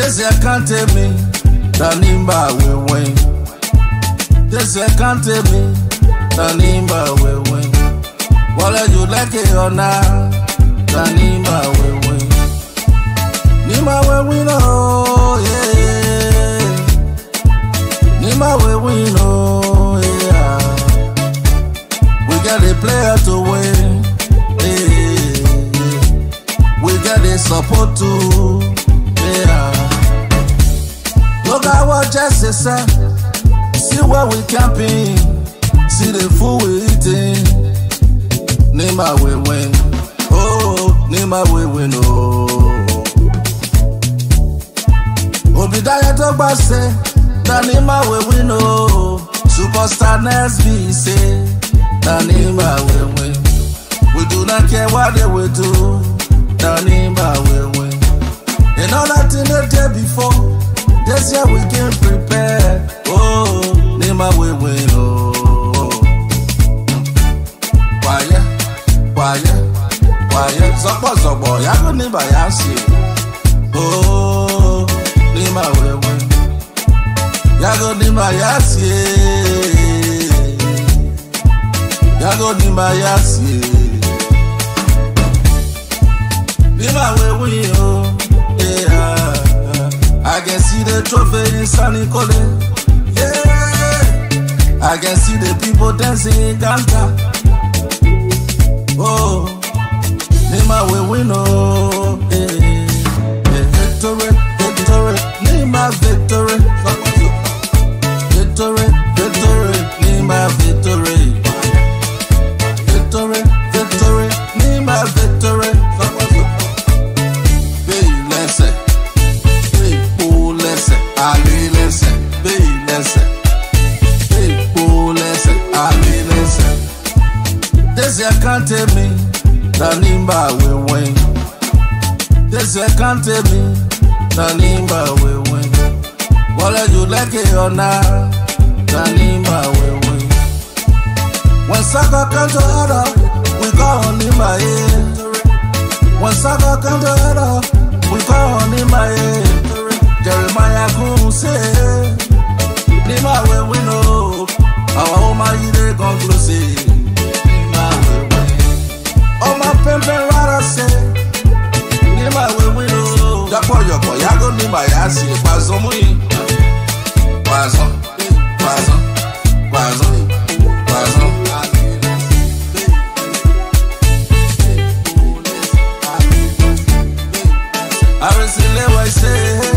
This year can't tell me the Nimba will win. This year can't tell me the Nimba win. Whether you like it or not, the Nimba win. Nimba will win, oh yeah. Nimba will win, oh yeah. We got a player to win. Yeah. We got a support too. c'est ça. See where we camping, see the food we eating. Name ma we win, oh, name ma we win, oh. Obidaya tó gbà say ta ni ma we win, oh. Superstar Nesby say ta ni ma we win. We do not care what they will do. ọ̀sọ̀gbọ̀ yàgò ní bàyàsì ooo oh, ní mà wẹ̀wẹ̀ yàgò ní bàyàsì yàgò ní bàyàsì ní mà wẹ̀wẹ̀ o I can see the trophy in Sunny College. Yeah. I can see the people dancing in Ganga. Oh. Him my will win, oh. Hey, hey, nalimba wewe tẹsẹ kan tẹmi nalimba wewe wọlé julẹkẹ eh, ọ̀nà nalimba wewe wọn sábà kan tó ọ̀rọ̀ wíkọ wọn ní màyé wọn sábà kan tó When soccer wọn to màyé we call on i nígbà wẹwẹ náà àwọn ọmọ yìí lè kàn kúrò sí i ọmọ pẹ́ńpẹ́ rárá sí ní màá wéwí o. dọ́pọ̀ yọ̀pọ̀ yàgò ní màyà sí pàṣọ mú yìí. pàṣọ pàṣọ pàṣọ pàṣọ. I was in there, I said.